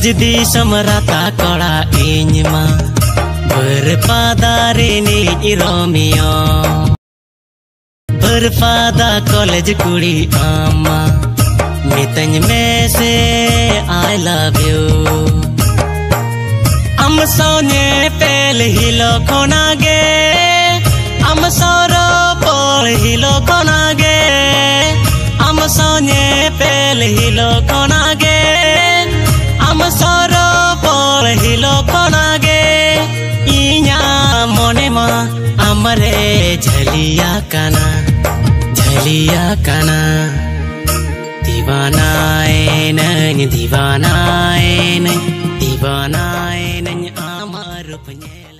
ಮಜ್ದಿ ಸಮರತ ಕೊಳ ಏನ್ಮ ಬರ್ಪಾದಾರೆ ನೇಜಿ Romeo ಬರ್ಪಾದ college ಕುಡಿ ಅಮ್ಮ ಮಿತಂಜ ಮೇಸೆ ಐ ಲವ್ ಯು ಅಮ್ಮ ಸೌನೆ ಪೇಲ್ ಹಿಲೋ ಕೊನಾಗೆ ಅಮ್ಮ ಸೌರ ಪೋಳ್ ಹಿಲೋ ಕೊನಾಗೆ ಅಮ್ಮ ಸೌನೆ ಪೇಲ್ ಹಿಲೋ ಕೊನಾಗೆ हमरे झलिया कना झलिया कना। दीवानाए नन दीवानाए नन दीवानाए नन आमार पनेल